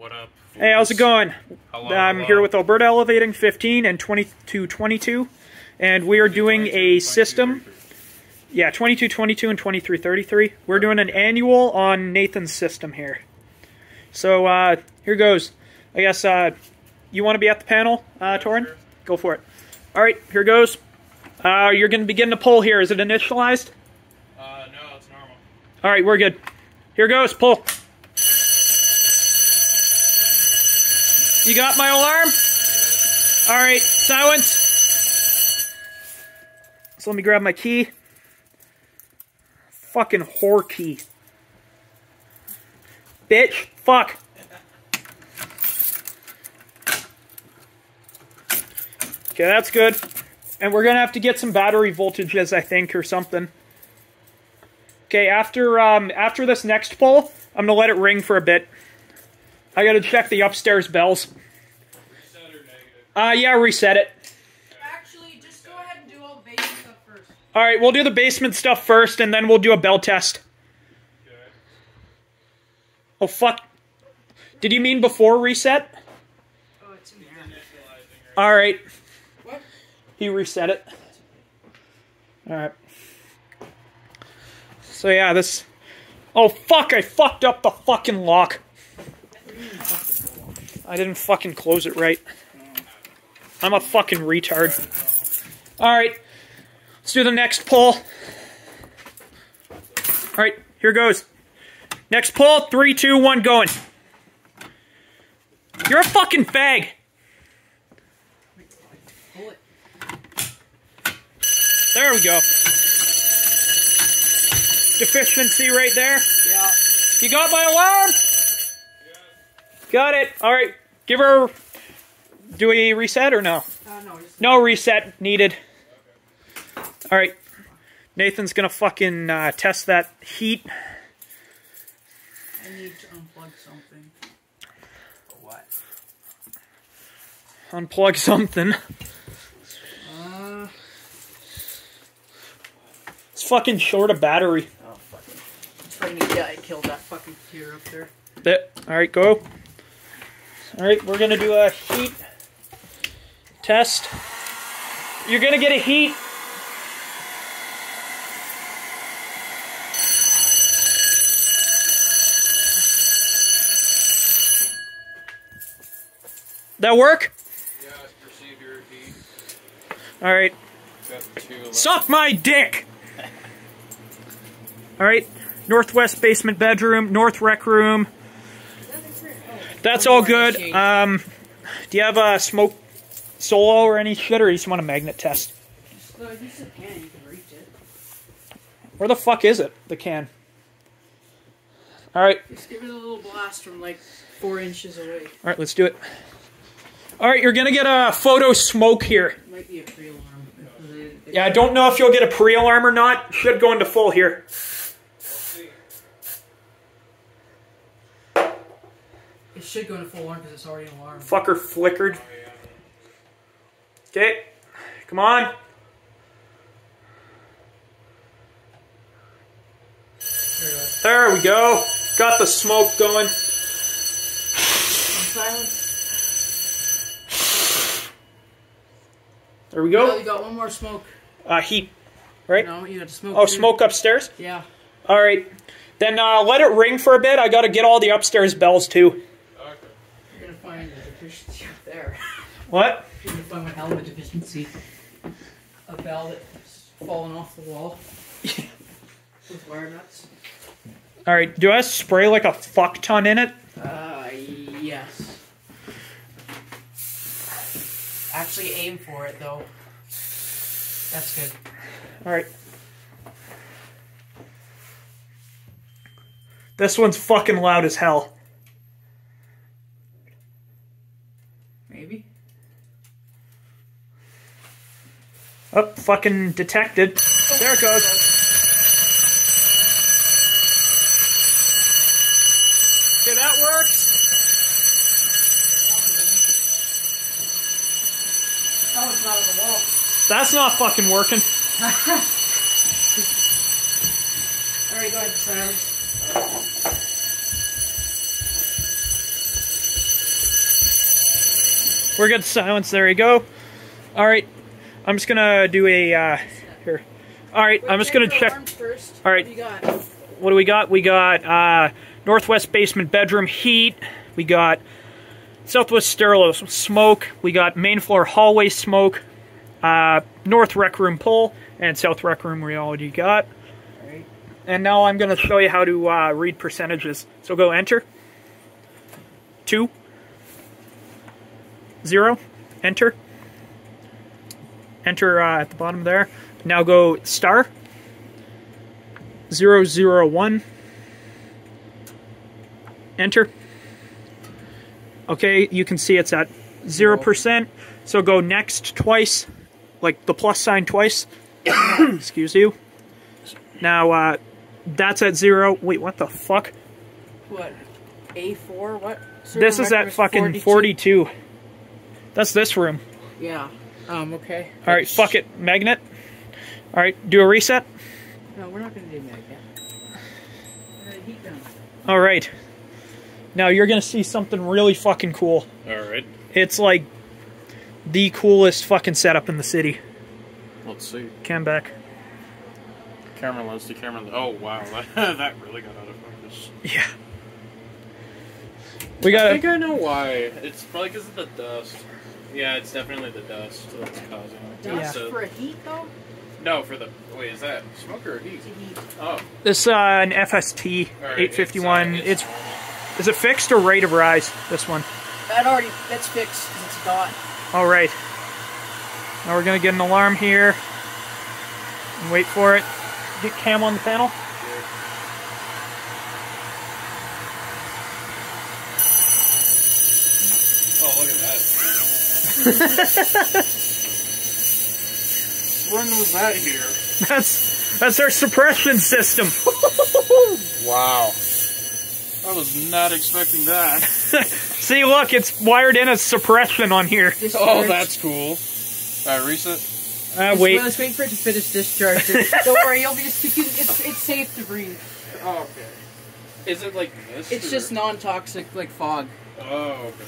What up? Hey, how's it going? Hello, I'm hello. here with Alberta Elevating 15 and 2222, and we are doing a system. Yeah, 2222 and 2333. We're doing an annual on Nathan's system here. So uh, here goes. I guess uh, you want to be at the panel, uh, Torin? sure. Go for it. All right, here goes. Uh, you're going to begin to pull here. Is it initialized? Uh, no, it's normal. All right, we're good. Here goes. Pull. You got my alarm? All right, silence. So let me grab my key. Fucking whore key. Bitch. Fuck. Okay, that's good. And we're gonna have to get some battery voltages, I think, or something. Okay, after um after this next pull, I'm gonna let it ring for a bit. I gotta check the upstairs bells. Reset or negative? Uh yeah, reset it. Actually, just go ahead and do all the basic stuff first. Alright, we'll do the basement stuff first and then we'll do a bell test. Okay. Oh fuck. Did you mean before reset? Oh, it's in there. Initializing Alright. What? He reset it. Alright. So yeah, this Oh fuck, I fucked up the fucking lock. I didn't fucking close it right. I'm a fucking retard. Alright. Let's do the next pull. Alright, here goes. Next pull, three, two, one, going. You're a fucking fag. There we go. Deficiency right there. Yeah. You got my alarm? Got it. All right. Give her. Do we reset or no? Uh, no, No reset needed. All right. Nathan's gonna fucking uh, test that heat. I need to unplug something. What? Unplug something. Uh, It's fucking short of battery. oh, fucking. It's trying to yeah, I killed that fucking computer up there. Bit. All right, go. All right, we're gonna do a heat test. You're gonna get a heat. That work? Your heat. All right. Got the two left. Suck my dick. All right. Northwest basement bedroom, north rec room. That's all good. Um, do you have a smoke solo or any shit, or you just want a magnet test? So if you said can, you can reach it. Where the fuck is it? The can. All right. Just give it a little blast from like four inches away. All right. Let's do it. All right. You're gonna get a photo smoke here. Might be a pre alarm. Yeah, I don't know if you'll get a pre-alarm or not. Should go into full here. It should go into full alarm because it's already an alarm. Fucker flickered. Oh, Okay. Come on. There it is. There we go. Got the smoke going. Silence. There we go. you got one more smoke. Uh, heat. Right? No, you got to smoke. Oh, too. smoke upstairs? Yeah. All right. Then uh, let it ring for a bit. I got to get all the upstairs bells too. Okay. You're gonna find a deficiency up there. What? You're gonna find my helmet deficiency. A bell that's fallen off the wall. With wire nuts. All right. Do I spray like a fuck ton in it? Uh, yes. Actually, aim for it though. That's good. All right. This one's fucking loud as hell. Oh, fucking detected. There it goes. Okay, that works. Oh, it's not on the wall. That's not fucking working. Alright, go ahead, silence. We're good. Silence. There you go. All right. I'm just gonna do a uh, here. All right. I'm just gonna check. First. All right. What do? What do we got? We got uh, northwest basement bedroom heat. We got southwest stairwell smoke. We got main floor hallway smoke. Uh, north rec room pull and south rec room we already got. And now I'm going to show you how to uh, read percentages. So go enter. Two. Zero. Enter. Enter uh, at the bottom there. Now go star. Zero zero one. Enter. Okay, you can see it's at zero percent. So go next twice, like the plus sign twice. Excuse you. Now uh, that's at zero. Wait, what the fuck? What? A4? What? This is at fucking 42. That's this room. Yeah. Um, okay. All right, fuck it, magnet. All right, do a reset. No, we're not gonna do that yet. We're gonna heat gun. All right. Now you're gonna see something really fucking cool. Alright. It's like the coolest fucking setup in the city. Let's see. Cam back. Camera lens to camera lens. Oh, wow. that really got out of focus. Yeah. We got I think I know why. It's probably because of the dust. Yeah, it's definitely the dust that's causing it. Dust So- for a heat though? no, for the. Wait, is that smoke or heat? To heat. Oh. this uh, an FST All right, 851. it's, uh, It's is it fixed or rate of rise? This one. That already, that's fixed because it's dot. All right. Now we're gonna get an alarm here. And wait for it. Get cam on the panel. Oh, look at that. when was that here? That's that's our suppression system. Wow. I was not expecting that. See, look, it's wired in as suppression on here. Discharge. Oh, that's cool. Uh, reset. Uh, Just- wait. Let's wait for it to finish discharging. Don't worry, you'll be just. You it's it's safe to breathe. Oh, okay. Is it like this? It's or- just non-toxic, like fog. Oh, okay.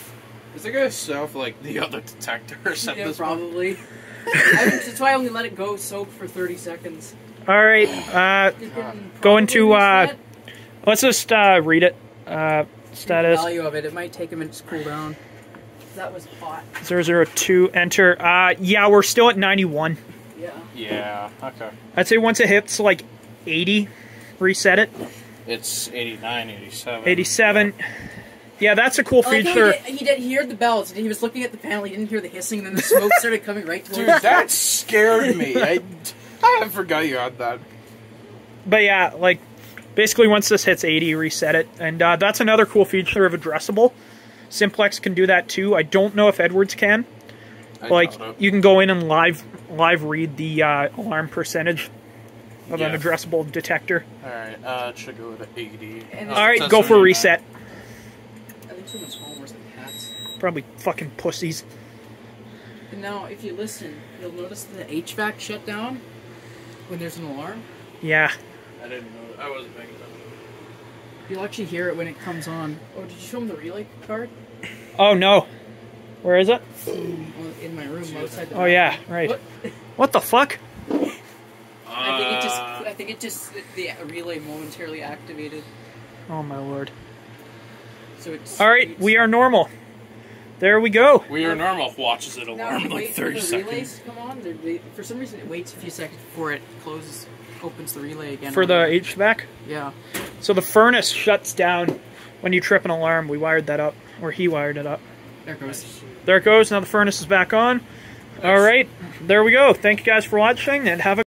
Is it gonna south like the other detector or something? Yeah, probably. I mean, that's why I only let it go soak for 30 seconds. All right. Uh, It's been Go into, uh, let's just uh, read it. Uh, The status value of it. It might take a minute to cool down. That was hot. 002. Enter. Uh, yeah, we're still at 91. Yeah. Yeah. Okay. I'd say once it hits like 80, reset it. It's 89, 87. 87. Yeah, that's a cool I like feature. he, did, he did. He heard the bells. He was looking at the panel. He didn't hear the hissing, and then the smoke started coming right towards Dude, him. that scared me. I, I forgot you had that. But yeah, like basically once this hits 80, reset it. And uh, that's another cool feature of addressable. Simplex can do that too. I don't know if Edwards can. I Like you can go in and live live read the uh, alarm percentage of an addressable detector. Alright, uh, it should go to 80. And Oh, All right, go for 79. reset. I think someone's home or cats. Probably fucking pussies. And now, if you listen, you'll notice the HVAC shut down when there's an alarm. Yeah. I didn't know. I wasn't paying attention. You'll actually hear it when it comes on. Oh, did you show him the relay card? Oh no. Where is it? In my room outside the Oh yeah, right. What? What the fuck? I think it just. Uh, I think it just the relay momentarily activated. Oh my lord. So it's. All right, we are normal. There we go. We are normal watches it alarm if like wait 30 for the relays seconds. to come on, they, for some reason it waits a few seconds before it closes, opens the relay again. For the HVAC. Yeah. So the furnace shuts down when you trip an alarm. We wired that up, or he wired it up. There it goes. There it goes. Now the furnace is back on. All right, there we go. Thank you guys for watching, and have a